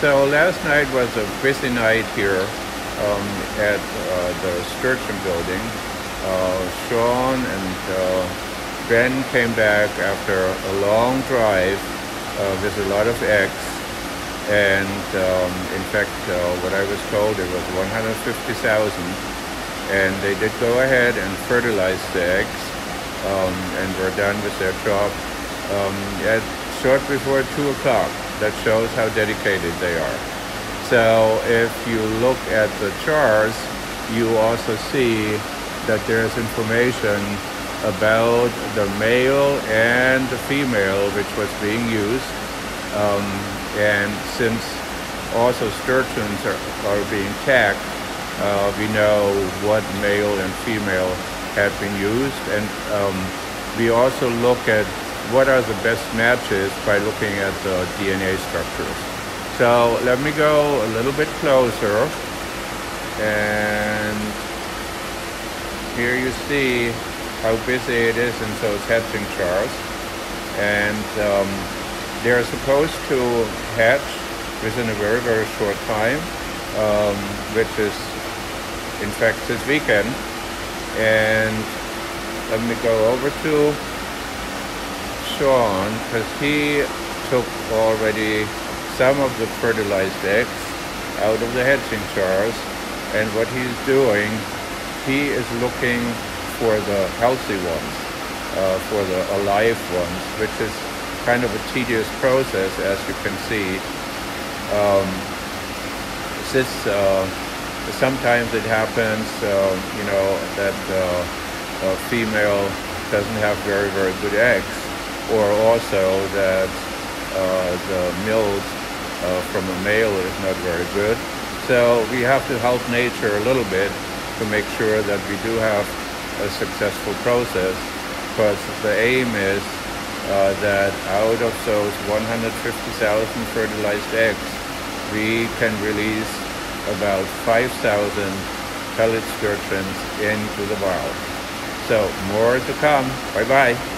So last night was a busy night here um, at uh, the Sturgeon building. Uh, Sean and uh, Ben came back after a long drive uh, with a lot of eggs. And um, in fact, uh, what I was told, it was 150,000. And they did go ahead and fertilize the eggs um, and were done with their job um, at short before 2 o'clock that shows how dedicated they are. So if you look at the charts, you also see that there's information about the male and the female which was being used. Um, and since also sturgeons are, are being tagged, uh, we know what male and female have been used. And um, we also look at what are the best matches by looking at the DNA structures. So let me go a little bit closer. And here you see how busy it is in those hatching jars and um, they're supposed to hatch within a very very short time um, which is in fact this weekend. And let me go over to Sean because he took already some of the fertilized eggs out of the hatching jars and what he's doing he is looking for the healthy ones uh, for the alive ones which is kind of a tedious process as you can see. Um, this uh, sometimes it happens uh, you know that uh, a female doesn't have very very good eggs or also that uh, the milk uh, from a male is not very good. So we have to help nature a little bit to make sure that we do have a successful process because the aim is uh, that out of those 150,000 fertilized eggs, we can release about 5,000 pallid sturgeons into the wild. So more to come. Bye-bye.